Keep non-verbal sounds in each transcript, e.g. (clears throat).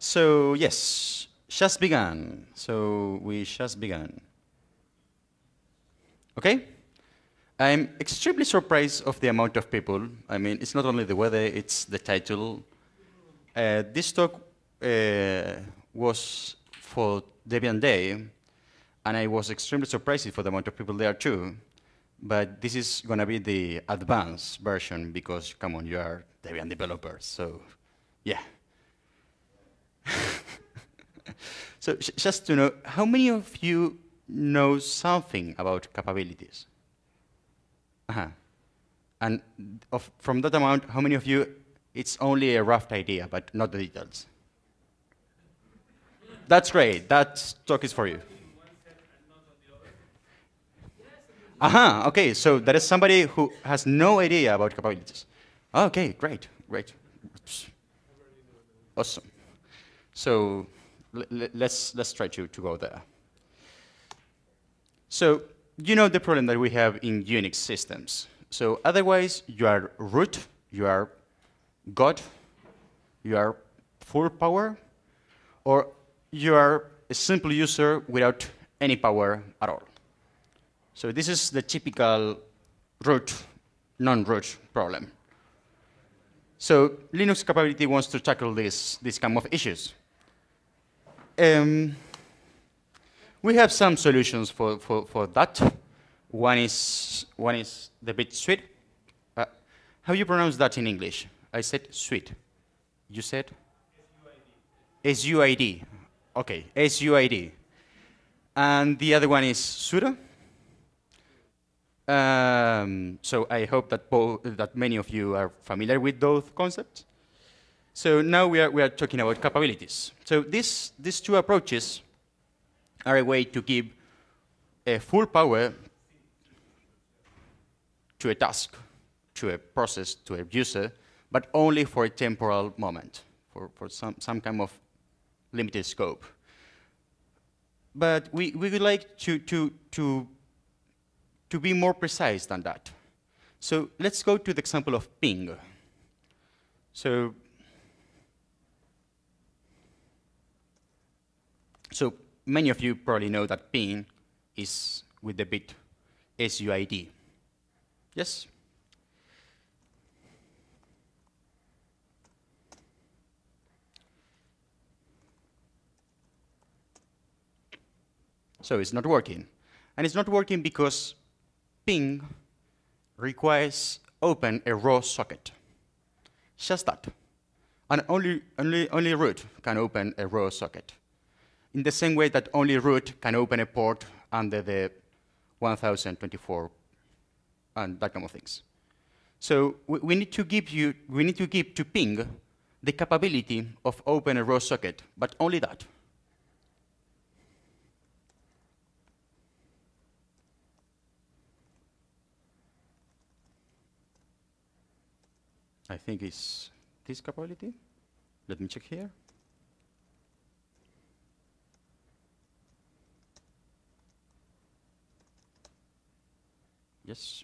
So yes, just began. So we just began. Okay? I'm extremely surprised of the amount of people. I mean, it's not only the weather, it's the title. Uh, this talk uh, was for Debian Day, and I was extremely surprised for the amount of people there too. But this is going to be the advanced version because, come on, you are Debian developers, so yeah. (laughs) so just to know, how many of you know something about capabilities? Uh -huh. And of, from that amount, how many of you, it's only a rough idea, but not the details? That's great. That talk is for you. Aha, uh -huh, okay, so there is somebody who has no idea about capabilities. Okay, great, great. Awesome. So let's, let's try to, to go there. So you know the problem that we have in Unix systems. So otherwise, you are root, you are God, you are full power, or you are a simple user without any power at all. So this is the typical root, non-root problem. So Linux capability wants to tackle this, this kind of issues. Um, we have some solutions for, for, for that. One is, one is the bit suite. Uh, how you pronounce that in English? I said suite. You said? SUID. Okay, SUID. And the other one is sudo. Um, so I hope that, that many of you are familiar with those concepts. So now we are, we are talking about capabilities. So this, these two approaches are a way to give a full power to a task, to a process, to a user, but only for a temporal moment, for, for some, some kind of limited scope. But we, we would like to, to, to to be more precise than that. So let's go to the example of ping. So, so many of you probably know that ping is with the bit SUID. Yes? So it's not working. And it's not working because ping requires open a raw socket. Just that. And only, only, only root can open a raw socket. In the same way that only root can open a port under the 1024 and that kind of things. So we, we need to give you, we need to give to ping the capability of open a raw socket, but only that. I think it's this capability. Let me check here. Yes.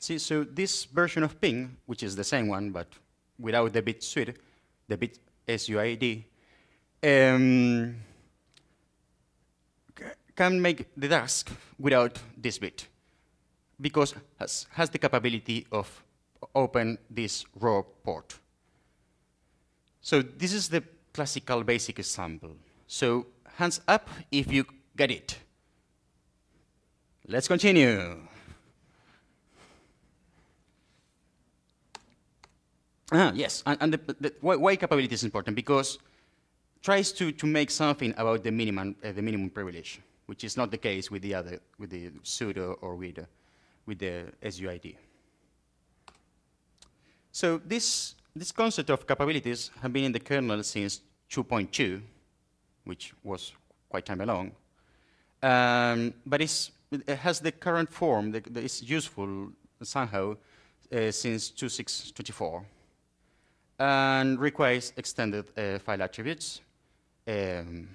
See, so this version of ping, which is the same one, but without the bit suite, the bit SUID, um, can make the task without this bit because has, has the capability of open this raw port. So this is the classical basic example. So hands up if you get it. Let's continue. Ah, yes, and, and the, the, why, capability is important? Because tries to, to make something about the minimum, uh, the minimum privilege, which is not the case with the other, with the sudo or with, with the SUID. So this, this concept of capabilities have been in the kernel since 2.2, which was quite time along. Um, but it has the current form that is useful somehow uh, since 2.6.24 and requires extended uh, file attributes. Um,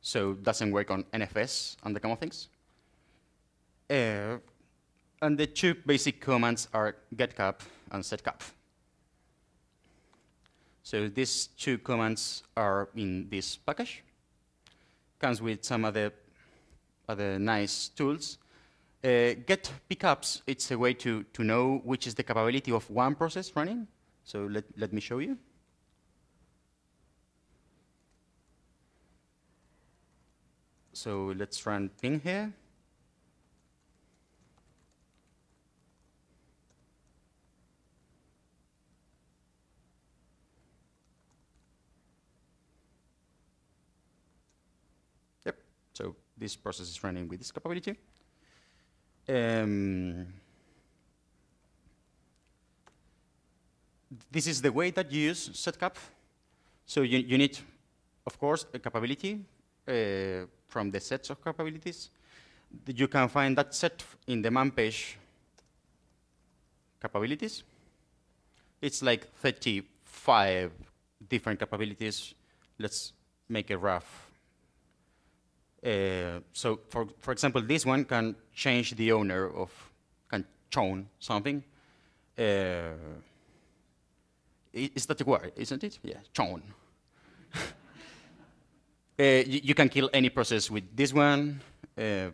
so doesn't work on NFS and the of things. Uh, and the two basic commands are getcap and setcap. So these two commands are in this package. Comes with some other, other nice tools. Uh, get pickups, it's a way to, to know which is the capability of one process running. So let, let me show you. So let's run ping here. Yep, so this process is running with this capability. Um, this is the way that you use setcap. So you, you need, of course, a capability uh, from the sets of capabilities. You can find that set in the man page capabilities. It's like 35 different capabilities. Let's make a rough. Uh, so, for, for example, this one can change the owner of, can chown something. Uh, is that the word, isn't it? Yeah, chown. (laughs) Uh, you, you, can kill any process with this one. Uh,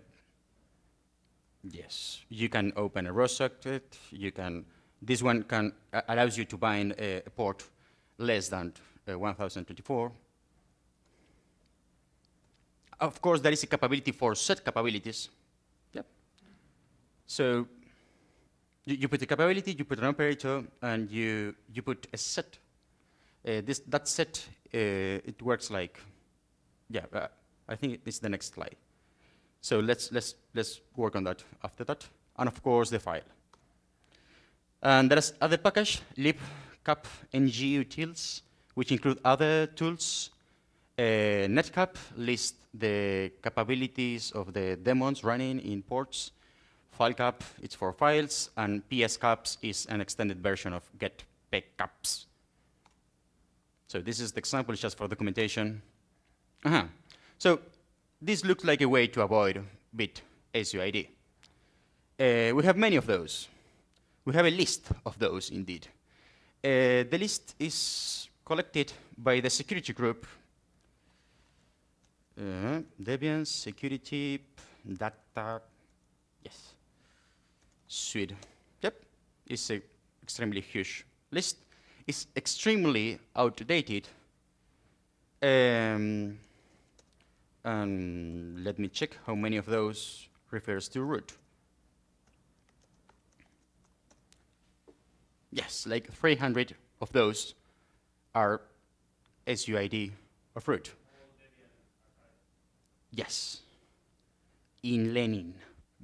yes, you can open a raw socket. You can. This one can allows you to bind a, a port less than uh, 1024. Of course, there is a capability for set capabilities. Yep. So you, you put a capability, you put an operator, and you you put a set. Uh, this that set uh, it works like yeah, uh, I think it's the next slide. So let's, let's, let's work on that after that. And of course, the file. And there's other package, libcap ng utils, which include other tools. Uh, netcap lists the capabilities of the daemons running in ports. Filecap, it's for files. And pscaps is an extended version of getpcaps. So this is the example just for documentation. Uh -huh. So this looks like a way to avoid bit SUID. Uh, we have many of those. We have a list of those, indeed. Uh, the list is collected by the security group, uh, Debian security data, yes, suite. Yep, it's an extremely huge list. It's extremely outdated. Um, and let me check how many of those refers to root. Yes, like 300 of those are SUID of root. Yes, in Lenny,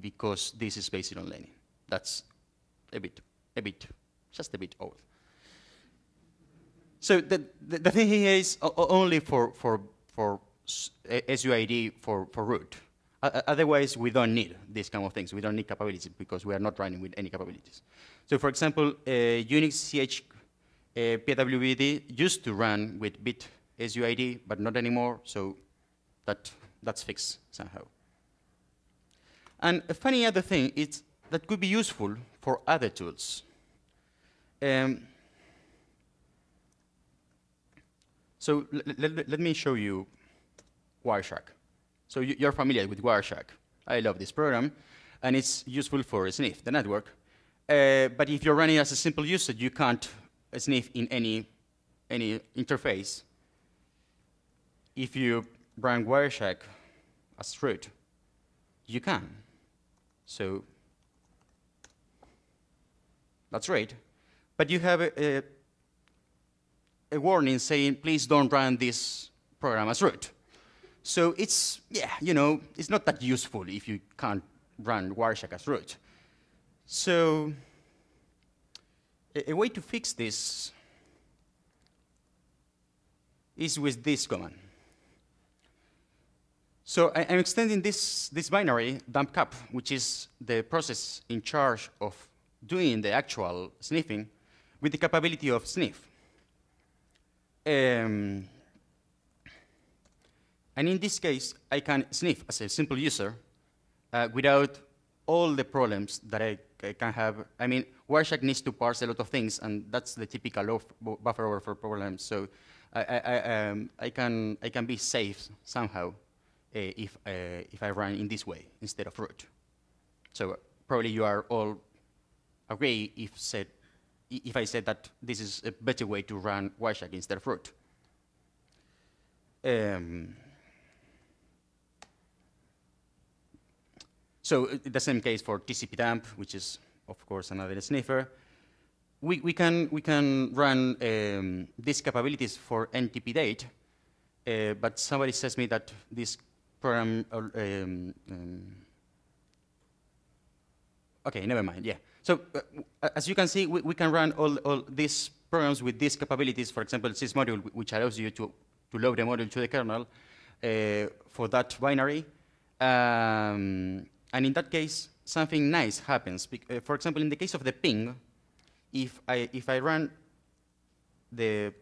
because this is based on Lenny. That's a bit, a bit, just a bit old. So the, the, the thing here is only for, for, for SUID for, for root. Otherwise, we don't need these kind of things. We don't need capabilities because we are not running with any capabilities. So for example, uh, Unix CH uh, PWBD used to run with bit SUID, but not anymore, so that, that's fixed somehow. And a funny other thing is that could be useful for other tools. Um, so let me show you Wireshark. So you're familiar with Wireshark. I love this program, and it's useful for sniff, the network. Uh, but if you're running as a simple user, you can't sniff in any, any interface. If you run Wireshark as root, you can. So that's right. But you have a, a, a warning saying, please don't run this program as root. So it's, yeah, you know, it's not that useful if you can't run Wireshark as root. So a, a way to fix this is with this command. So I, am extending this, this binary, dumpcap, which is the process in charge of doing the actual sniffing, with the capability of sniff. Um, And in this case, I can sniff as a simple user uh, without all the problems that I, I, can have. I mean, Wireshark needs to parse a lot of things, and that's the typical buffer overflow problem. So I, I, um, I, can, I can be safe somehow if, uh, if I run in this way instead of root. So probably you are all agree if, said, if I said that this is a better way to run Wireshark instead of root. Um, so uh, the same case for TCP dump, which is, of course, another sniffer. We, we, can, we can run um, these capabilities for NTP date, uh, but somebody says me that this program, uh, um, um, okay, never mind, yeah. So uh, as you can see, we, we, can run all, all these programs with these capabilities, for example, this module, which allows you to to load the module to the kernel uh, for that binary. Um, and in that case, something nice happens. Uh, for example, in the case of the ping, if I, if I run the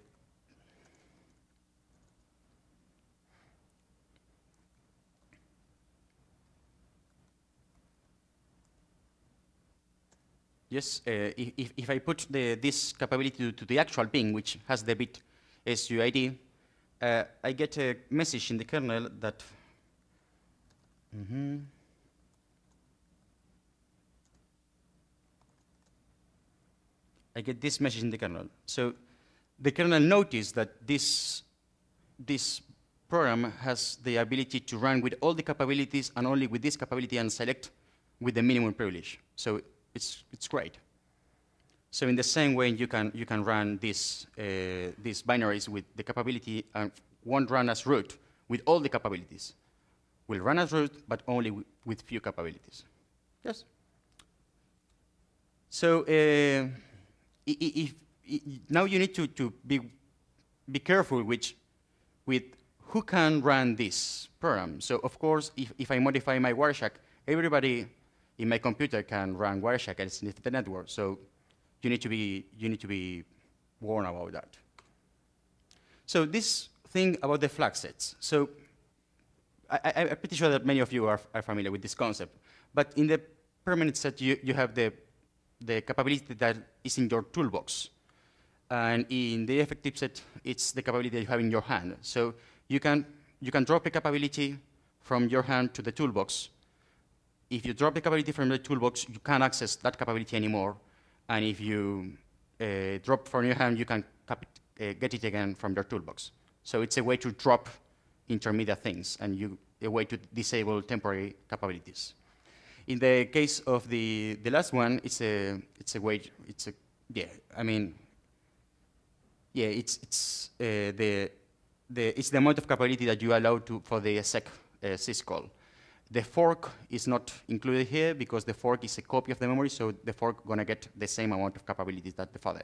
Yes, uh, if, if I put the, this capability to, the actual ping, which has the bit SUID, uh, I get a message in the kernel that mm -hmm, I get this message in the kernel. So the kernel noticed that this, this program has the ability to run with all the capabilities and only with this capability and select with the minimum privilege. So it's, it's great. So in the same way, you can, you can run these, uh, these binaries with the capability and won't run as root with all the capabilities. Will run as root, but only with few capabilities. Yes? So uh, if, if, now you need to, to be, be careful which, with who can run this program. So of course, if, if I modify my Wireshark, everybody in my computer can run Wireshark and sniff the network. So you need to be, you need to be warned about that. So this thing about the flag sets. So I, am pretty sure that many of you are, are, familiar with this concept. But in the permanent set, you, you have the, the capability that is in your toolbox. And in the effective set, it's the capability that you have in your hand. So you can, you can drop a capability from your hand to the toolbox. If you drop the capability from the toolbox, you can't access that capability anymore. And if you uh, drop from your hand, you can uh, get it again from your toolbox. So it's a way to drop intermediate things and you, a way to disable temporary capabilities. In the case of the, the last one, it's a, it's a way, it's a, yeah, I mean, yeah, it's, it's, uh, the, the, it's the amount of capability that you allow to, for the sec uh, syscall. The fork is not included here because the fork is a copy of the memory, so the fork gonna get the same amount of capabilities that the father.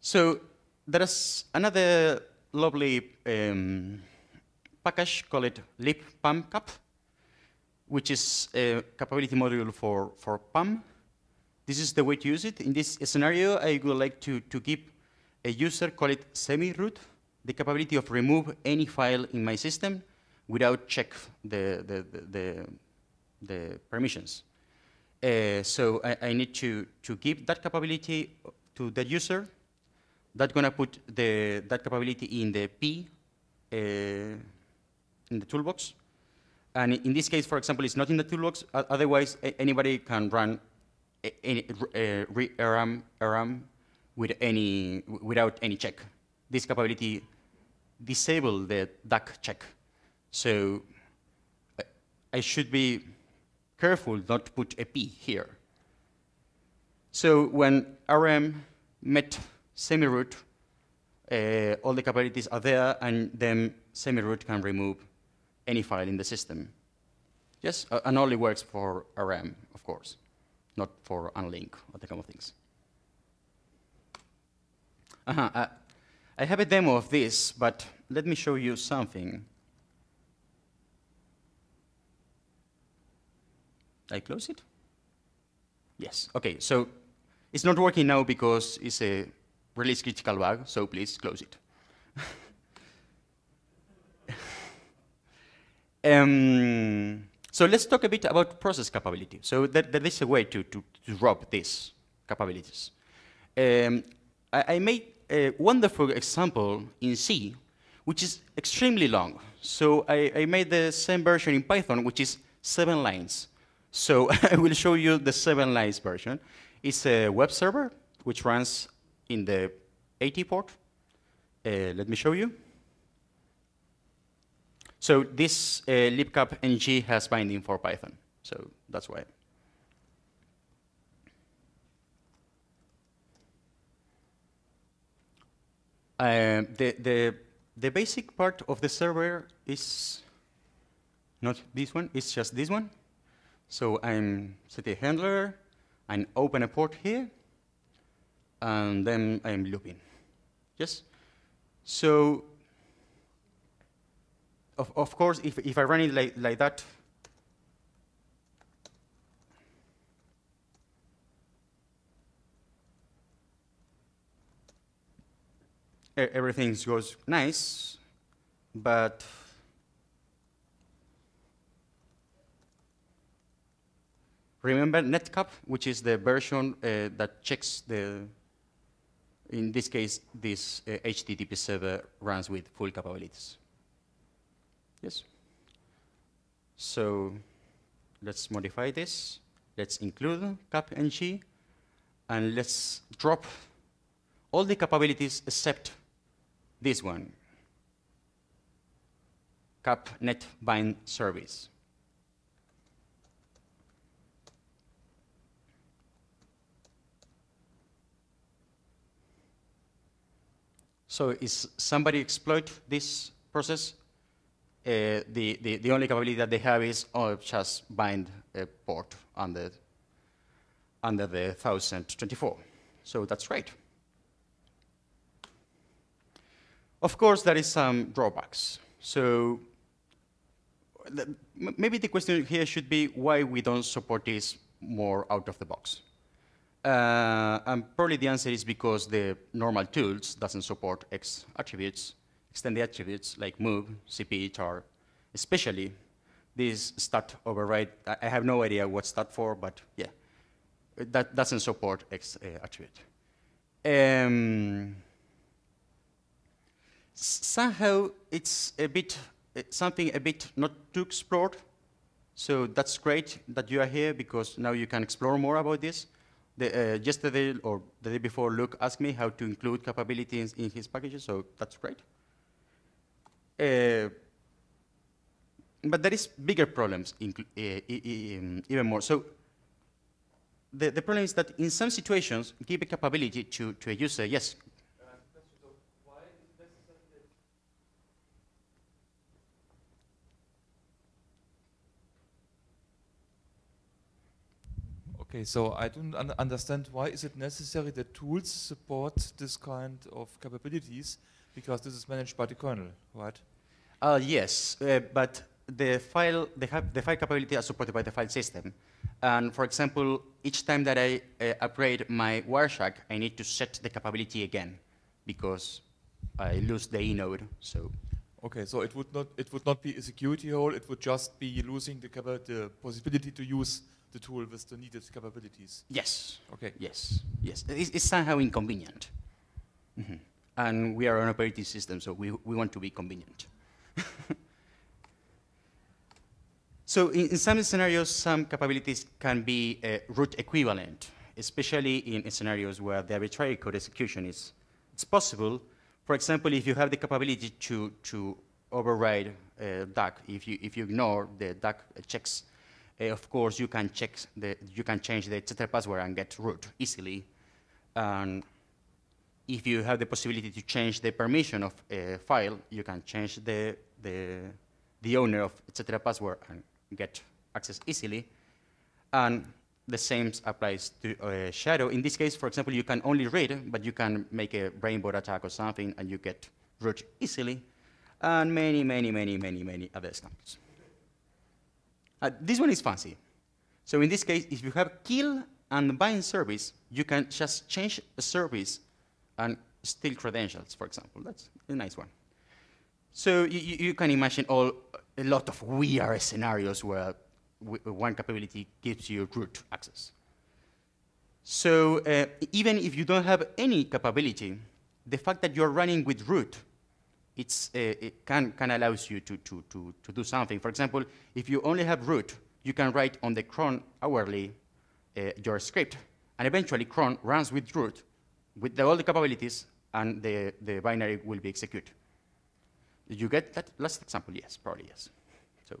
So there is another lovely um, package called libpamcap, which is a capability module for, for PAM. This is the way to use it. In this scenario, I would like to, to give a user, call it semi-root, the capability of remove any file in my system without check the, the, the, the, the permissions. Uh, so I, I, need to, to give that capability to the user. That's going to put the, that capability in the P, uh, in the toolbox. And in this case, for example, it's not in the toolbox. Otherwise, anybody can run any, uh, RAM, with any, without any check. This capability disable the DAC check. So I should be careful not to put a P here. So when RM met semi-root, uh, all the capabilities are there, and then semi-root can remove any file in the system. Yes, uh, and only works for RM, of course, not for unlink or the kind of things. Uh -huh, uh, I have a demo of this, but let me show you something. I close it? Yes, okay, so it's not working now because it's a release critical bug, so please close it. (laughs) um, so let's talk a bit about process capability. So there, that is a way to, to, to these capabilities. Um, I, I made a wonderful example in C, which is extremely long. So I, I made the same version in Python, which is seven lines. So (laughs) I will show you the seven lines version. It's a web server, which runs in the 80 port. Uh, let me show you. So this uh, libcap ng has binding for Python. So that's why. Um, the, the, the basic part of the server is not this one, it's just this one. So I'm set a handler, I open a port here, and then I'm looping. Yes? So, of, of course, if, if I run it like, like that, everything goes nice, but remember netcap, which is the version uh, that checks the, in this case, this uh, HTTP server runs with full capabilities. Yes? So let's modify this. Let's include capng, and let's drop all the capabilities except this one, cap net bind service. So is somebody exploit this process? Uh, the, the, the only capability that they have is oh, just bind a port under, under the 1024. So that's right. Of course, there is some drawbacks. So maybe the question here should be why we don't support this more out of the box. Uh, and probably the answer is because the normal tools doesn't support X attributes, extended attributes like move, cp, char, especially this stat override. I have no idea what stat for, but yeah, that doesn't support X uh, attribute. Um, somehow it's a bit eh, something a bit not too explored. So that's great that you are here because now you can explore more about this. The, uh, yesterday or the day before, Luke asked me how to include capabilities in his packages, so that's great. Uh, but there is bigger problems, even more. So the, the problem is that in some situations, give a capability to, to a user, yes, Okay, so I don't un understand why is it necessary that tools support this kind of capabilities because this is managed by the kernel, right? Uh, yes, uh, but the file, the, the file capability are supported by the file system. And for example, each time that I uh, upgrade my Wireshark, I need to set the capability again because I lose the inode. So. Okay, so it would not it would not be a security hole. It would just be losing the, the possibility to use the tool with the needed capabilities. Yes. Okay. Yes. Yes. It's, it's somehow inconvenient. Mm -hmm. And we are an operating system, so we, we want to be convenient. (laughs) so in, in, some scenarios, some capabilities can be uh, root equivalent, especially in, scenarios where the arbitrary code execution is it's possible. For example, if you have the capability to, to override uh, DAC, if you, if you ignore the DAC checks uh, of course, you can check the, you can change the etc password and get root easily. And if you have the possibility to change the permission of a file, you can change the, the, the owner of etc password and get access easily. And the same applies to uh, shadow. In this case, for example, you can only read, but you can make a rainbow attack or something, and you get root easily. And many, many, many, many, many other examples. Uh, this one is fancy. So in this case, if you have kill and bind service, you can just change a service and steal credentials, for example. That's a nice one. So you, you can imagine all a lot of weird scenarios where one capability gives you root access. So uh, even if you don't have any capability, the fact that you're running with root, it's, uh, it can, can allows you to, to, to, to do something. For example, if you only have root, you can write on the cron hourly uh, your script, and eventually cron runs with root with the, all the capabilities, and the, the binary will be executed. Did you get that last example? Yes, probably yes. So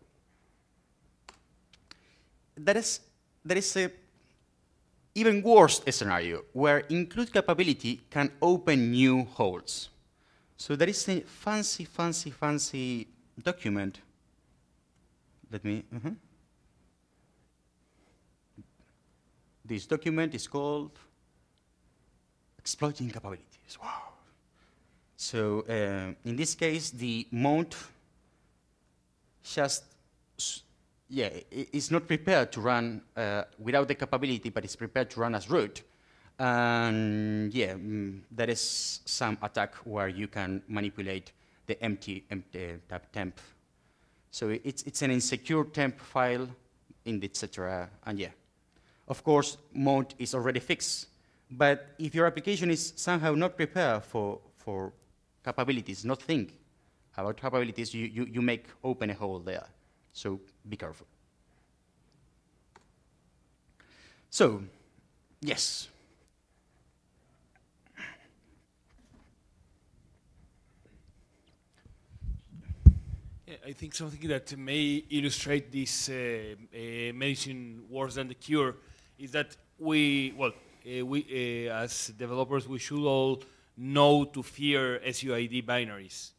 that is, that is a even worse scenario where include capability can open new holes. So there is a fancy, fancy, fancy document. Let me. -huh. This document is called Exploiting Capabilities. Wow. So uh, in this case, the mount just yeah, it's not prepared to run uh, without the capability, but it's prepared to run as root. And yeah, mm, there is some attack where you can manipulate the empty, empty uh, temp. So it's, it's an insecure temp file, in etc. And yeah, of course, mode is already fixed. But if your application is somehow not prepared for, for capabilities, not think about capabilities, you, you, you make open a hole there. So be careful. So, yes. I think something that may illustrate this uh, uh, medicine worse than the cure is that we, well, uh, we uh, as developers, we should all know to fear SUID binaries.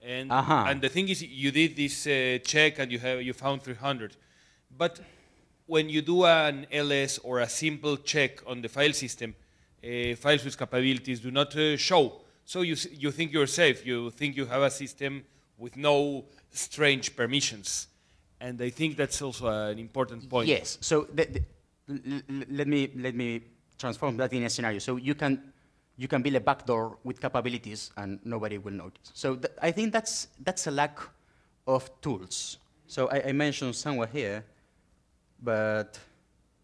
And, uh -huh. and the thing is, you did this uh, check and you, have, you found 300. But when you do an LS or a simple check on the file system, uh, files with capabilities do not uh, show. So you, you think you're safe. You think you have a system with no strange permissions. And I think that's also an important point. Yes. So let, me, let me transform that in a scenario. So you can you can build a backdoor with capabilities and nobody will notice. So th I think that's, that's a lack of tools. So I, I mentioned somewhere here, but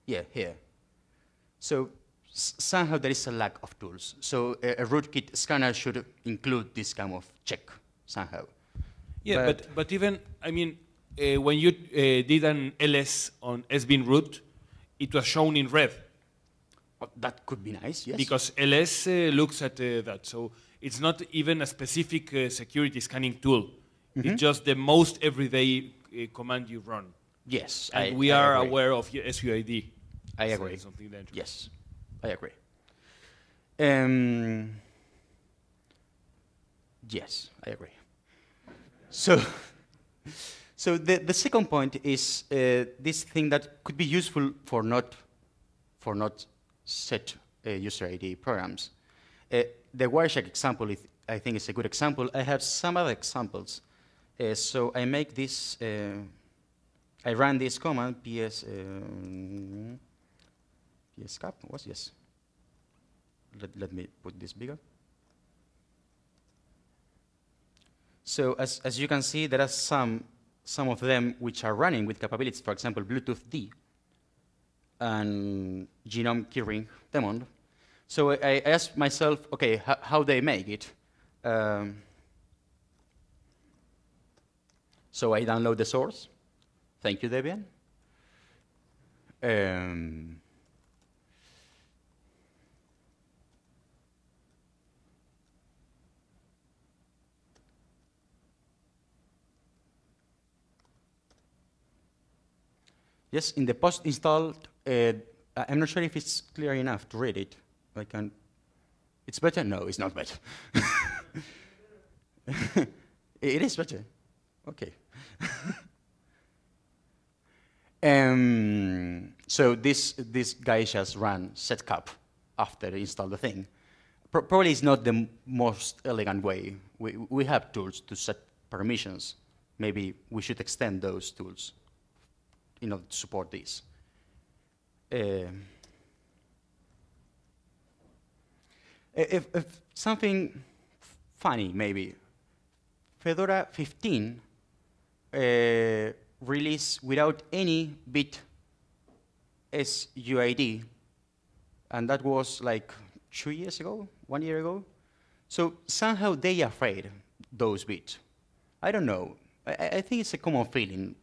yeah, here. So somehow there is a lack of tools. So a, a, rootkit scanner should include this kind of check somehow. Yeah, but, but, but even, I mean, uh, when you uh, did an ls on sbin root, it was shown in red. Oh, that could be nice, yes. Because LS uh, looks at uh, that. So it's not even a specific uh, security scanning tool. Mm -hmm. It's just the most everyday uh, command you run. Yes, and I, we I are agree. aware of your SUID. I agree. Something dangerous. Yes, I agree. Um, yes, I agree. So, (laughs) so the, the second point is uh, this thing that could be useful for not, for not set uh, user ID programs. Uh, the Wireshark example, is, I think, is a good example. I have some other examples. Uh, so I make this, uh, I run this command, ps, um, pscap, what's yes? Let, let me put this bigger. So as, as you can see, there are some, some of them which are running with capabilities, for example, Bluetooth D, and gnome keyring daemon. So I, I asked myself, okay, how they make it? Um, so I download the source. Thank you, Debian. Um, yes, in the post-installed uh, I'm not sure if it's clear enough to read it. I can. It's better? No, it's not better. (laughs) it is better. Okay. (laughs) um, so this this guy just ran setcap after he installed the thing. Pro probably it's not the most elegant way. We we have tools to set permissions. Maybe we should extend those tools in order to support this. Uh, if, if, something funny, maybe, Fedora 15 uh, released without any bit SUID, and that was like two years ago, one year ago. So somehow they afraid those bits. I don't know. I, I think it's a common feeling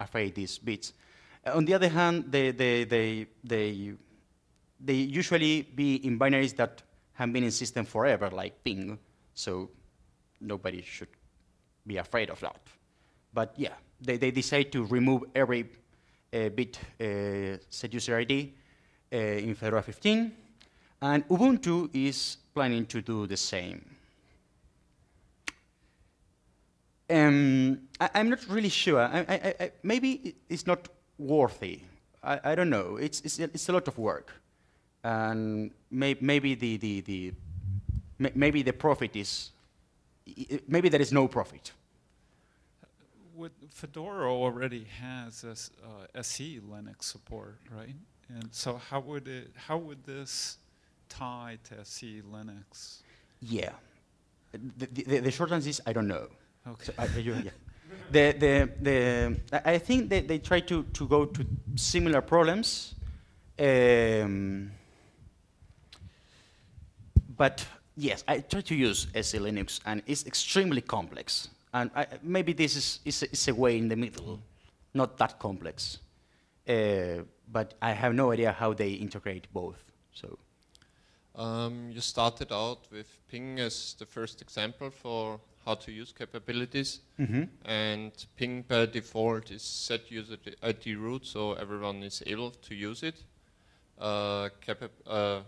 afraid these bits. Uh, on the other hand, they, they, they, they, they usually be in binaries that have been in system forever, like ping. So nobody should be afraid of that. But yeah, they, they decide to remove every uh, bit uh, set user ID uh, in Fedora 15, and Ubuntu is planning to do the same. Um, I, am not really sure. I, I, I, maybe it's not worthy. I, don't know. It's, it's, it's, a lot of work. And may, maybe, the, the, the, maybe the profit is, maybe there is no profit. What Fedora already has a, uh, SE Linux support, right? And so how would it, how would this tie to SE Linux? Yeah. The, the, the short answer is I don't know. Okay. So, uh, yeah. the, the, the, I think they, they try to, to go to similar problems. Um, but yes, I try to use SE Linux, and it's extremely complex. And I, maybe this is, is, is a way in the middle, not that complex. Uh, but I have no idea how they integrate both. So. Um, you started out with Ping as the first example for how to use capabilities. Mm -hmm. And Ping by default is set user ID root, so everyone is able to use it. Uh, uh,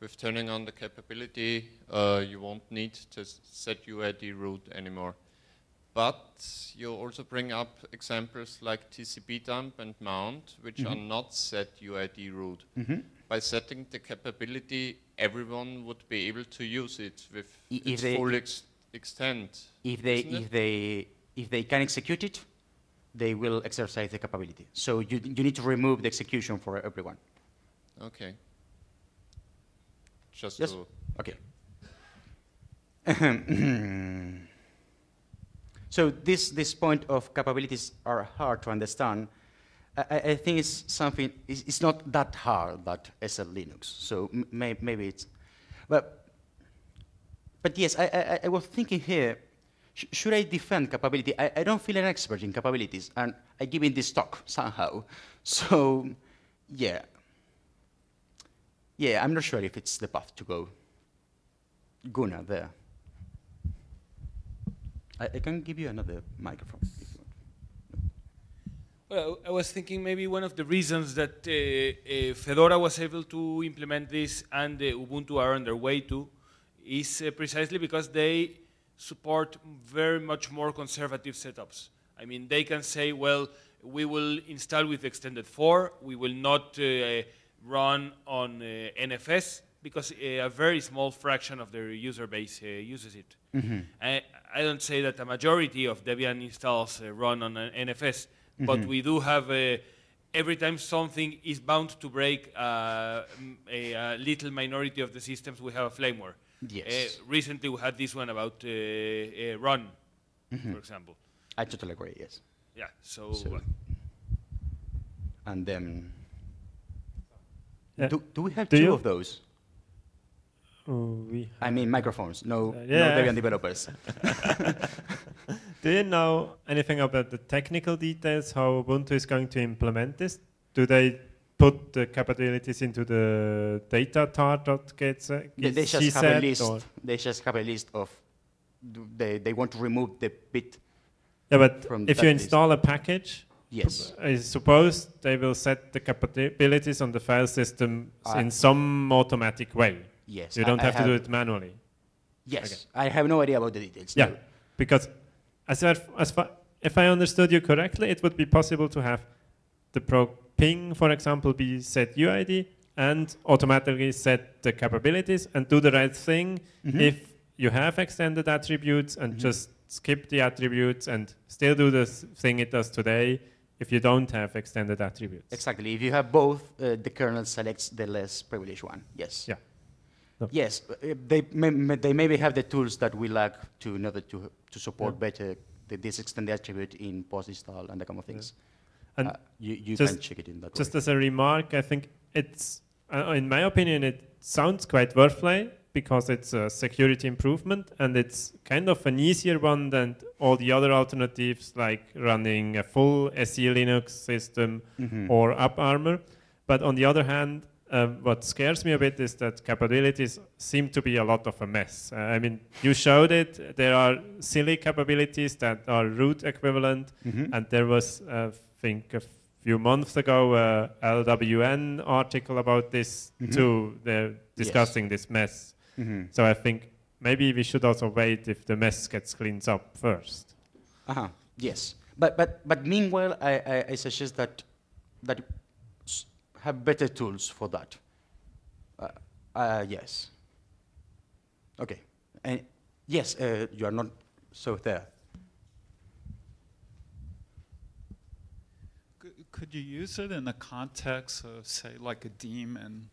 with turning on the capability, uh, you won't need to set UID root anymore. But you also bring up examples like TCP dump and mount, which mm -hmm. are not set UID root. Mm -hmm. By setting the capability, everyone would be able to use it with I its full ex extent. If they, if, they, if they can execute it, they will exercise the capability. So you, you need to remove the execution for everyone. Okay. Just yes? to... Okay. (clears throat) so this, this point of capabilities are hard to understand. I, I think it's something, it's, it's, not that hard, that SE Linux. So may, maybe it's, but but yes, I, I, I was thinking here, sh should I defend capability? I, I don't feel an expert in capabilities, and I give in this talk somehow. (laughs) So, yeah. Yeah, I'm not sure if it's the path to go. Gunnar, there. I, I can give you another microphone. Well, I was thinking maybe one of the reasons that uh, uh, Fedora was able to implement this and uh, Ubuntu are on their way to is uh, precisely because they support very much more conservative setups. I mean, they can say, well, we will install with extended 4, we will not uh, run on uh, NFS, because uh, a very small fraction of their user base uh, uses it. Mm -hmm. I, I, don't say that a majority of Debian installs uh, run on an NFS, mm -hmm. but we do have every time something is bound to break a, a, little minority of the systems, we have a flamewar. Yes. Uh, recently, we had this one about uh, uh, Run, mm -hmm. for example. I totally agree. Yes. Yeah. So. so and then, yeah. do, do we have do two of those? Oh, we I mean microphones. No, uh, yeah. no Debian developers. (laughs) (laughs) do you know anything about the technical details? How Ubuntu is going to implement this? Do they put the capabilities into the data tar.gz? They, they just have a list. They just have a list of. They they want to remove the bit. Yeah, but if you install list. a package, yes, I suppose they will set the capabilities on the file system uh, in some automatic way. Yes, you don't I, have I to have do it manually. Yes, okay. I have no idea about the details. Yeah, no. because as far, as far, if I understood you correctly, it would be possible to have the pro ping, for example, be set UID and automatically set the capabilities and do the right thing mm -hmm. if you have extended attributes and mm -hmm. just skip the attributes and still do the thing it does today if you don't have extended attributes. Exactly. If you have both, uh, the kernel selects the less privileged one. Yes. Yeah. No. Yes, uh, they, may, may- they maybe have the tools that we lack to in order to, to support Yeah. better the, this extended attribute in post-install and that kind of things. And Uh, you you just- can check it in that Just way. as a remark, I think it's, uh, in my opinion, it sounds quite worthwhile because it's a security improvement and it's kind of an easier one than all the other alternatives like running a full SE Linux system Mhm. or AppArmor. But on the other hand, uh, what scares me a bit is that capabilities seem to be a lot of a mess. Uh, I mean, you showed it. There are silly capabilities that are root equivalent, Mhm. and there was, uh, think, a few months ago, a LWN article about this Mhm. too. They're discussing this mess. Mhm. So I think maybe we should also wait if the mess gets cleaned up first. Uh-huh. Yes, but but but meanwhile, I, I, I suggest that that have better tools for that. Uh, uh, yes. Okay. And yes, uh, you are not so there. Could- you use it in the context of, say, like a daemon,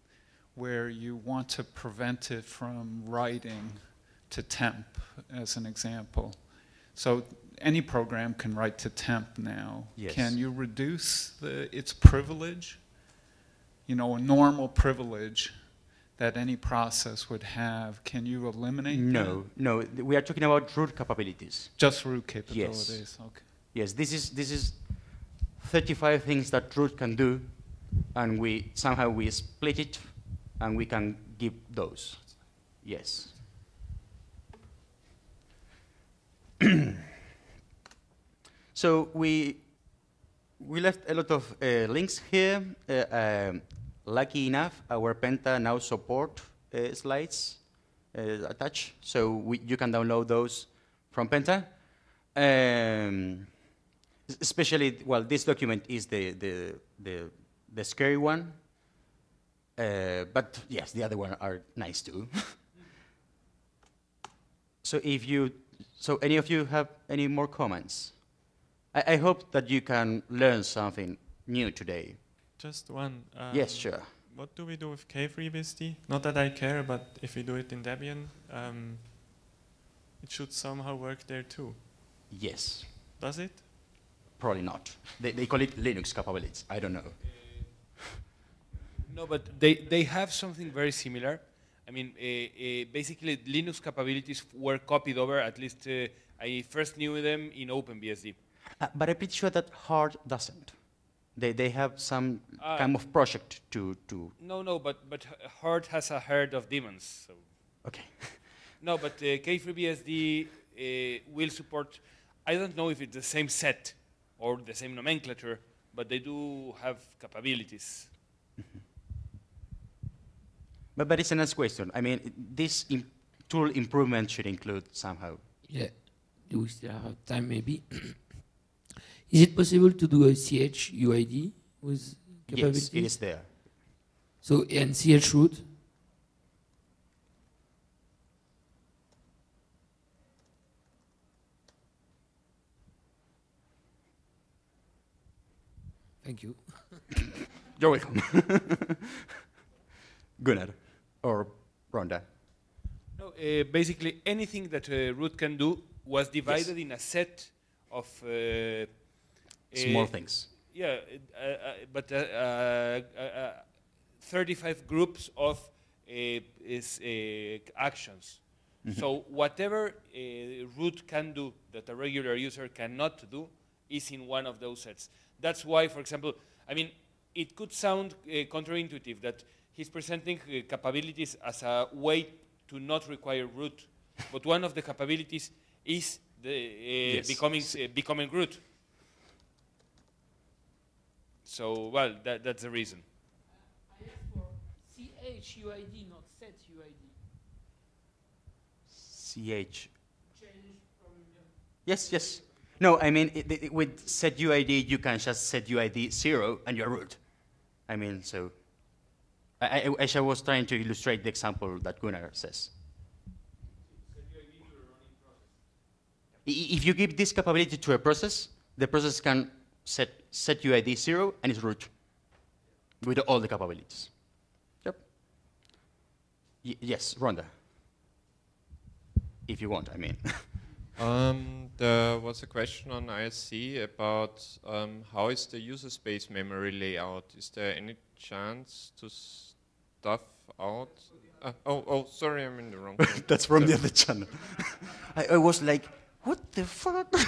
where you want to prevent it from writing to temp, as an example? So any program can write to temp now. Yes. Can you reduce the, its privilege? You know, a normal privilege that any process would have. Can you eliminate No, that? no. We are talking about root capabilities. Just root capabilities. Okay. Yes, this is this is 35 things that root can do, and we somehow we split it, and we can give those. Yes. (clears throat) so we we left a lot of uh, links here. Uh, um, lucky enough, our Penta now support uh, slides uh, attached, so we, you can download those from Penta. Um, especially, well, this document is the the the, the scary one. Uh, but yes, the other one are nice too. (laughs) so if you, so any of you have any more comments? I, I hope that you can learn something new today. Just one. Um, yes, sure. What do we do with KFreeBSD? Not that I care, but if we do it in Debian, um, it should somehow work there too. Yes, Does it? Probably not. They, they call it Linux capabilities. I don't know. (laughs) No, but they, they have something very similar. I mean, uh, uh, basically, Linux capabilities were copied over. At least uh, I first knew them in OpenBSD. Uh, but I'm pretty sure that Hurd doesn't. They, they have some Ah. kind of project to, to No, no, but but Hurd has a herd of daemons. So okay. (laughs) no, but uh, KFreeBSD uh, will support. I don't know if it's the same set or the same nomenclature, but they do have capabilities. But, but it's a nice question. I mean, this im- tool improvement should include somehow. Yeah, do we still have time maybe? (clears throat) is it possible to do a CH UID with capabilities? Yes, it is there. So, and CH root? Thank you. You're welcome. (laughs) Gunnar or Rhonda. No, uh, basically anything that uh, root can do was divided in a set of uh, Small uh, things. Yeah, uh, uh, but uh, uh, uh, uh, 35 groups of uh, is, uh, actions. So whatever uh, root can do that a regular user cannot do is in one of those sets. That's why, for example, I mean, it could sound uh, counterintuitive that he's presenting uh, capabilities as a way to not require root, but one of the capabilities is the, uh, Yes. becoming uh, becoming root. So, well, that, that's the reason. I asked for CH UID, not set UID. CH. Yes, yes. No, I mean, it, it, with set UID, you can just set UID zero and you're root. I mean, so. I, I, I was trying to illustrate the example that Gunnar says. If you give this capability to a process, the process can set, set UID zero and it's root with all the capabilities. Yep. Y- yes, Rhonda. If you want, I mean. (laughs) Um, there was a question on IRC about um, how is the user space memory layout? Is there any chance to stuff out? Uh, oh, oh, sorry, I'm in the wrong. (laughs) That's from the other channel. (laughs) I, I was like, what the fuck? (laughs)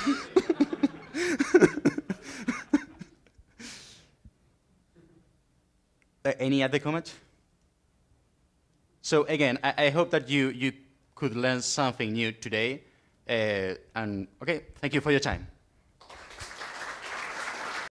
Uh, any other comment? So again, I, I hope that you, you could learn something new today. Uh, and okay, thank you for your time.